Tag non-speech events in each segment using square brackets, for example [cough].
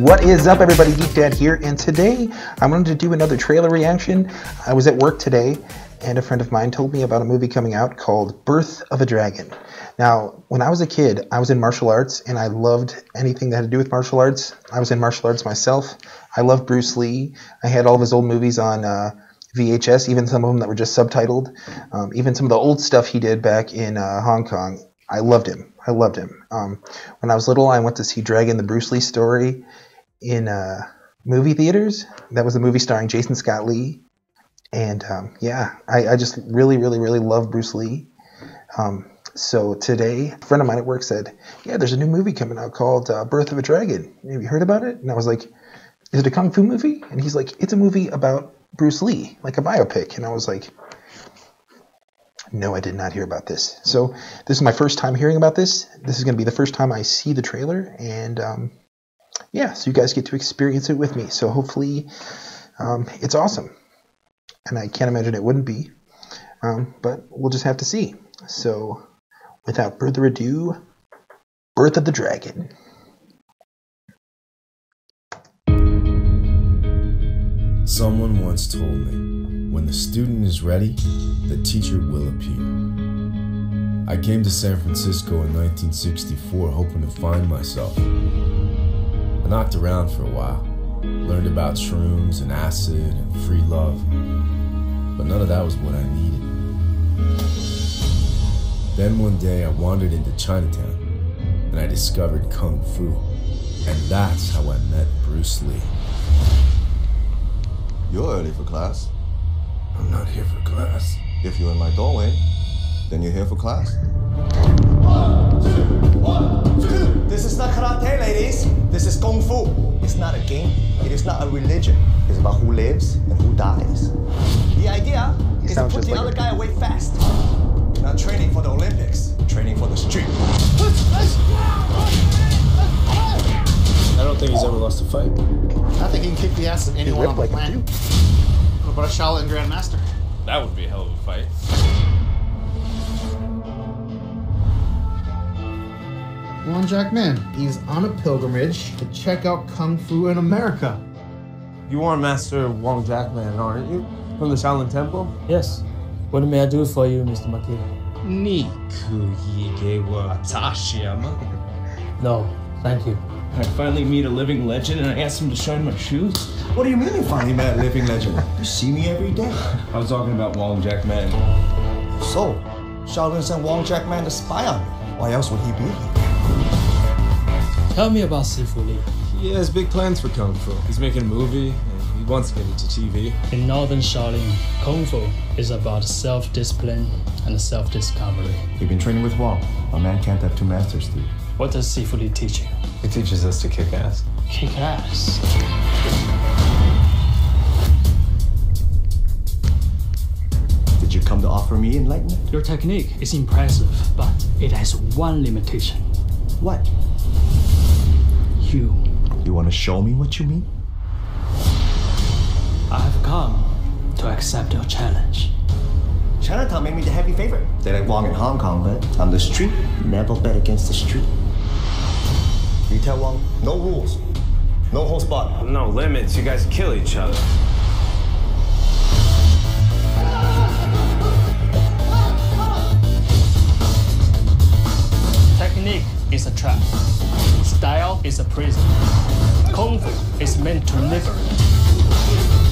What is up, everybody? Geek Dad here, and today I wanted to do another trailer reaction. I was at work today, and a friend of mine told me about a movie coming out called Birth of a Dragon. Now, when I was a kid, I was in martial arts, and I loved anything that had to do with martial arts. I was in martial arts myself. I loved Bruce Lee. I had all of his old movies on uh, VHS, even some of them that were just subtitled. Um, even some of the old stuff he did back in uh, Hong Kong. I loved him. I loved him. Um, when I was little, I went to see Dragon: The Bruce Lee Story in uh, movie theaters. That was a movie starring Jason Scott Lee, and um, yeah, I, I, just really, really, really love Bruce Lee. Um, so today, a friend of mine at work said, "Yeah, there's a new movie coming out called uh, Birth of a Dragon. Have you heard about it?" And I was like, "Is it a kung fu movie?" And he's like, "It's a movie about Bruce Lee, like a biopic." And I was like. No, I did not hear about this. So this is my first time hearing about this. This is going to be the first time I see the trailer, and um, yeah, so you guys get to experience it with me. So hopefully, um, it's awesome. And I can't imagine it wouldn't be. Um, but we'll just have to see. So, without further ado, Birth of the Dragon. Someone once told me, when the student is ready, the teacher will appear. I came to San Francisco in 1964 hoping to find myself. I knocked around for a while, learned about shrooms and acid and free love, but none of that was what I needed. Then one day I wandered into Chinatown and I discovered Kung Fu, and that's how I met Bruce Lee. You're early for class. I'm not here for class. If you're in my doorway, then you're here for class. This It's not a game. It is not a religion. It's about who lives and who dies. The idea is to put the like other guy away fast. You're not training for the Olympics. training for the street. I don't think he's ever lost a fight. I think he can kick the ass of anyone on the like planet. What about a Shaolin Grandmaster? That would be a hell of a fight. Wong Jack Man. He's on a pilgrimage to check out Kung Fu in America. You are Master Wong Jack Man, aren't you? From the Shaolin Temple? Yes. What may I do for you, Mr. Makita? No, thank you. I finally meet a living legend and I ask him to shine my shoes? What do you mean you finally met a living legend? You see me every day. [laughs] I was talking about Wong Jack Man. So, Shaolin sent Wong Jack Man to spy on me. Why else would he be here? Tell me about Sifu Lee. He has big plans for Kung Fu. He's making a movie, and he wants to get into TV. In Northern Shaolin, Kung Fu is about self-discipline and self-discovery. You've been training with Wong. A man can't have two masters, Steve. What does Sifu Lee teach you? He teaches us to kick ass. Kick ass? Did you come to offer me enlightenment? Your technique is impressive, but it has one limitation. What? You. You want to show me what you mean? I have come to accept your challenge. Chinatown made me the heavy favorite. They like Wong in Hong Kong, but on the street, never bet against the street. You tell Wong, no rules, no whole spot. No limits, you guys kill each other. Technique is a trap. Style is a prison. Kung Fu is meant to liberate.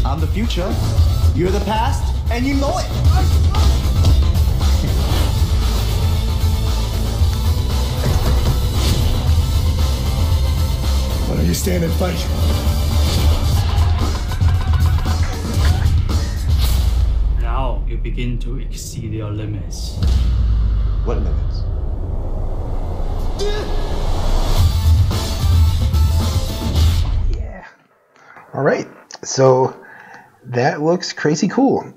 I'm the future, you're the past, and you know it. Why don't you stand and fight? Now you begin to exceed your limits. What limits? All right, so that looks crazy cool.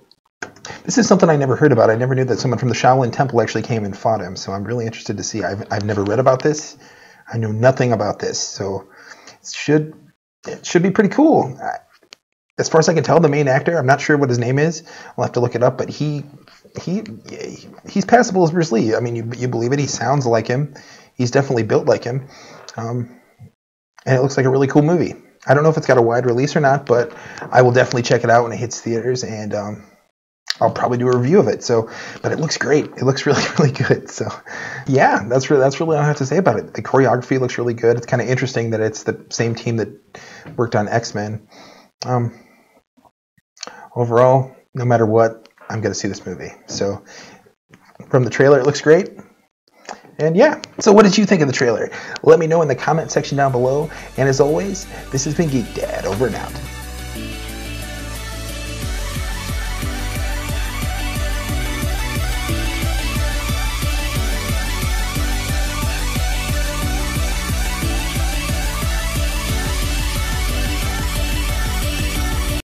This is something I never heard about. I never knew that someone from the Shaolin Temple actually came and fought him. So I'm really interested to see. I've, I've never read about this. I know nothing about this. So it should it should be pretty cool. As far as I can tell, the main actor, I'm not sure what his name is. I'll have to look it up. But he he he's passable as Bruce Lee. I mean, you you believe it? He sounds like him. He's definitely built like him. Um, and it looks like a really cool movie. I don't know if it's got a wide release or not, but I will definitely check it out when it hits theaters, and um, I'll probably do a review of it. So, but it looks great. It looks [laughs] really, really good. So, yeah, that's really that's really all I have to say about it. The choreography looks really good. It's kind of interesting that it's the same team that worked on X Men. Um, overall, no matter what, I'm gonna see this movie. So, from the trailer, it looks great. And yeah, so what did you think of the trailer? Let me know in the comment section down below. And as always, this has been Geek Dad, over and out.